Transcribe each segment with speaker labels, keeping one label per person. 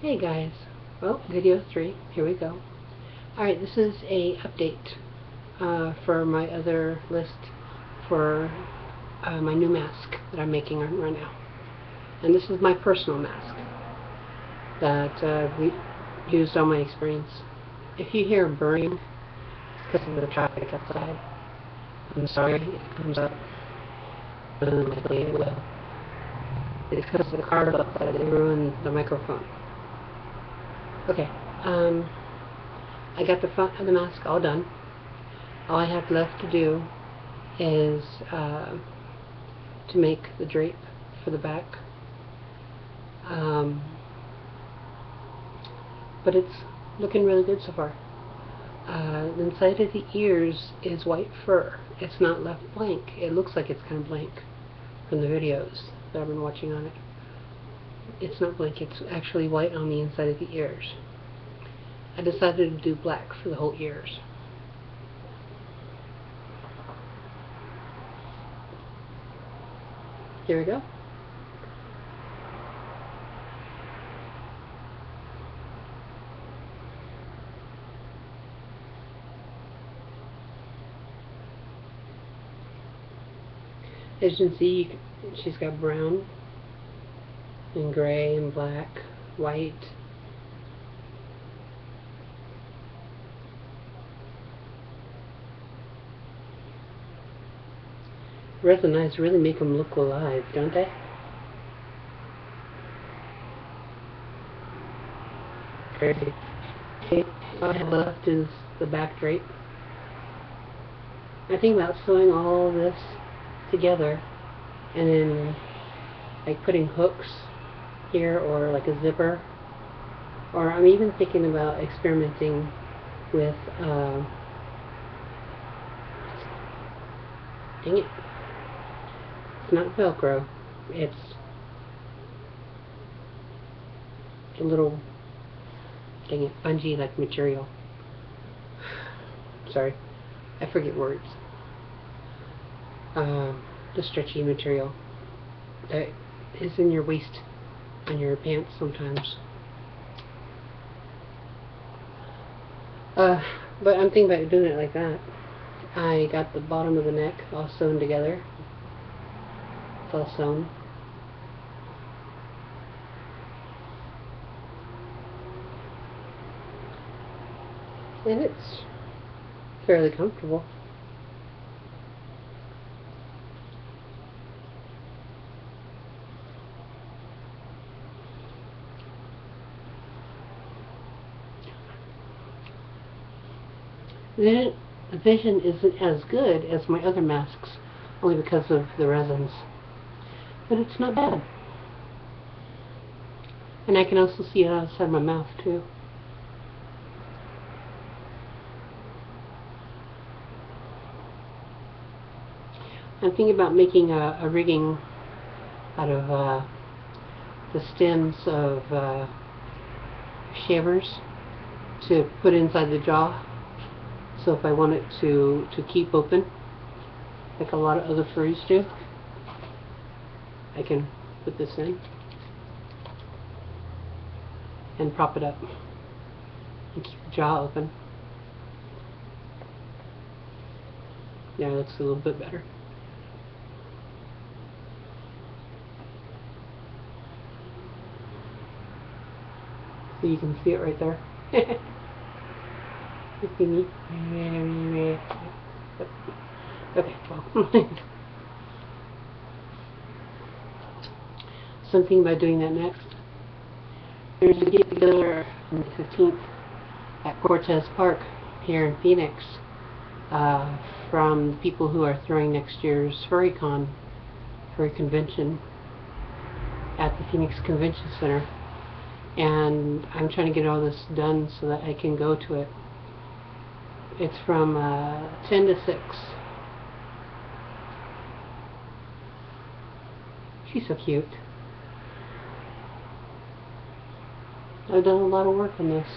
Speaker 1: Hey guys, well video 3, here we go. Alright, this is a update uh, for my other list for uh, my new mask that I'm making right now. And this is my personal mask that uh, we used on my experience. If you hear burring, because of the traffic outside. I'm sorry, it comes up. It will. It's because the cars outside, they ruined the microphone. Okay, um, I got the front of the mask all done. All I have left to do is uh, to make the drape for the back. Um, but it's looking really good so far. Uh, inside of the ears is white fur. It's not left blank. It looks like it's kind of blank from the videos that I've been watching on it. It's not blank. It's actually white on the inside of the ears. I decided to do black for the whole ears. Here we go. As you can see, she's got brown and gray and black, white. Resin eyes really make them look alive, don't they? Crazy. Okay, all I have left is the back drape. I think about sewing all this together and then like putting hooks here or like a zipper. Or I'm even thinking about experimenting with uh, dang it. It's not velcro. It's a little dang it bungee like material. Sorry I forget words. Uh, the stretchy material that is in your waist on your pants sometimes. Uh, but I'm thinking about doing it like that. I got the bottom of the neck all sewn together. It's all sewn. And it's fairly comfortable. The vision isn't as good as my other masks, only because of the resins. But it's not bad. And I can also see it outside my mouth, too. I'm thinking about making a, a rigging out of uh, the stems of uh, shavers to put inside the jaw so if I want it to, to keep open, like a lot of other furries do, I can put this in and prop it up and keep the jaw open. Yeah, it looks a little bit better. So you can see it right there. Okay, well. Something about doing that next. There's a get together on the 15th at Cortez Park here in Phoenix uh, from people who are throwing next year's FurryCon, Furry Convention at the Phoenix Convention Center. And I'm trying to get all this done so that I can go to it. It's from uh, 10 to 6. She's so cute. I've done a lot of work on this.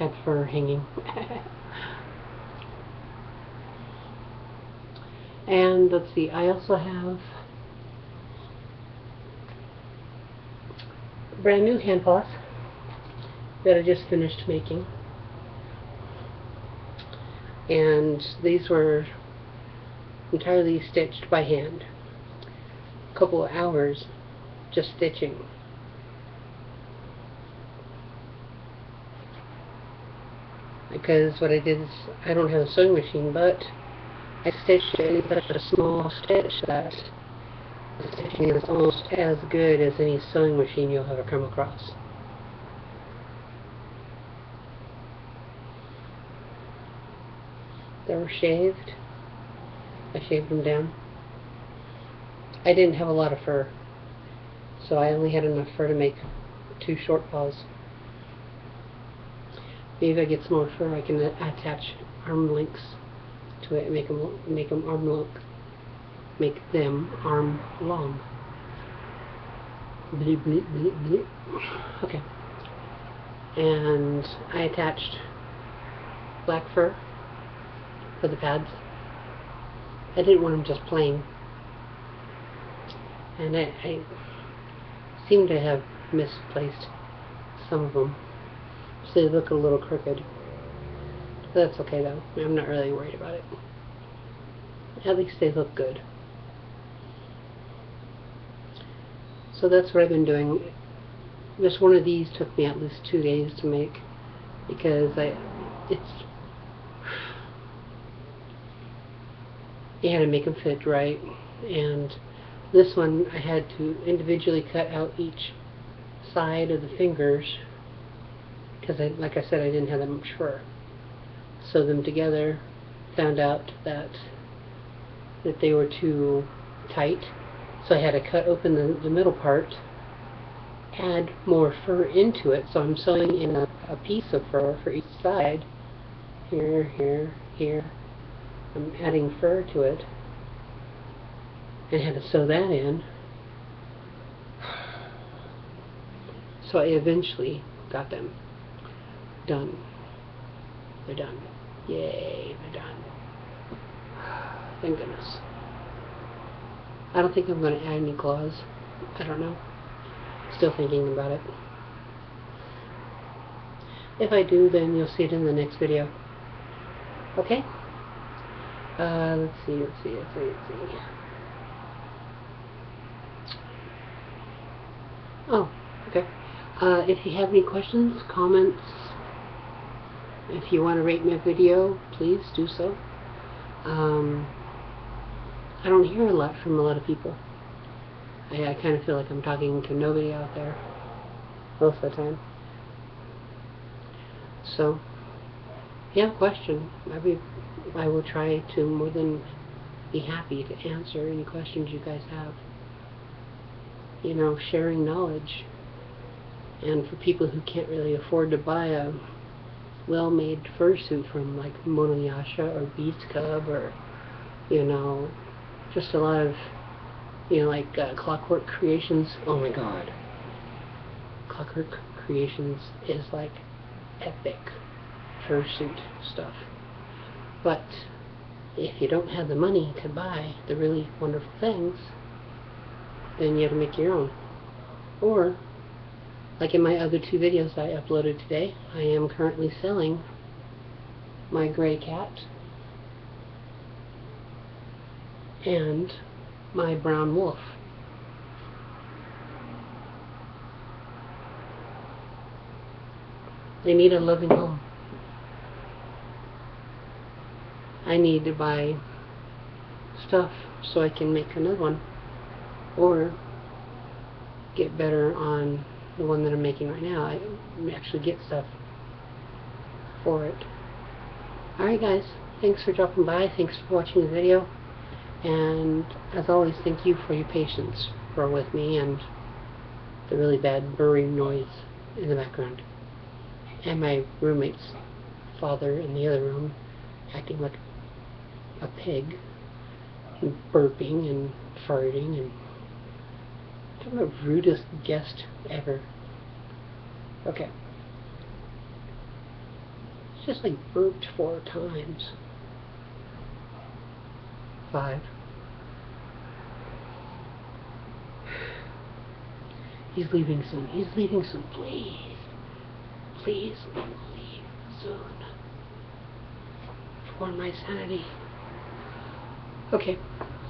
Speaker 1: Had fur hanging. and let's see, I also have brand new hand paws that I just finished making. And these were entirely stitched by hand. A couple of hours just stitching. Because what I did is, I don't have a sewing machine, but I stitched it in such a small stitch that the stitching is almost as good as any sewing machine you'll ever come across. They were shaved. I shaved them down. I didn't have a lot of fur, so I only had enough fur to make two short paws. Maybe if I get some more fur, I can attach arm links to it make them make them arm long, make them arm long. Bleep, bleep, bleep, bleep. Okay. And I attached black fur for the pads. I didn't want them just plain. And I, I seem to have misplaced some of them. So they look a little crooked. That's okay though. I'm not really worried about it. At least they look good. So that's what I've been doing. Just one of these took me at least two days to make because I it's you had to make them fit right and this one I had to individually cut out each side of the fingers because I, like I said I didn't have that much fur sew them together found out that that they were too tight. So I had to cut open the, the middle part add more fur into it. So I'm sewing in a, a piece of fur for each side. Here, here, here. I'm adding fur to it. And had to sew that in. So I eventually got them done. They're done yay they're done thank goodness. I don't think I'm going to add any claws. I don't know. Still thinking about it. If I do then you'll see it in the next video. Okay? Uh, let's see, let's see, let's see, let's see. Oh, okay. Uh, if you have any questions, comments, if you want to rate my video, please do so. Um, I don't hear a lot from a lot of people. I, I kind of feel like I'm talking to nobody out there most of the time. So, a question, I'd be I will try to more than be happy to answer any questions you guys have. You know, sharing knowledge. And for people who can't really afford to buy a well-made fursuit from like Monoyasha or Beast Cub or, you know, just a lot of, you know, like uh, Clockwork Creations. Oh my god. Clockwork Creations is like epic fursuit stuff. But if you don't have the money to buy the really wonderful things, then you have to make your own. Or, like in my other two videos I uploaded today, I am currently selling my gray cat and my brown wolf. They need a loving home. I need to buy stuff so I can make another one or get better on the one that I'm making right now. I actually get stuff for it. Alright guys, thanks for dropping by, thanks for watching the video, and as always, thank you for your patience for with me and the really bad burring noise in the background. And my roommate's father in the other room acting like a pig and burping and farting and I'm the rudest guest ever. Okay. It's just like burped four times. Five. He's leaving soon. He's leaving soon. Please. Please leave soon. For my sanity. Okay.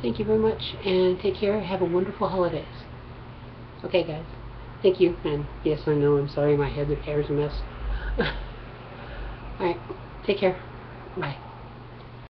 Speaker 1: Thank you very much and take care. Have a wonderful holidays. Okay, guys. Thank you. And yes, I know. I'm sorry. My head, is a mess. Alright. Take care. Bye.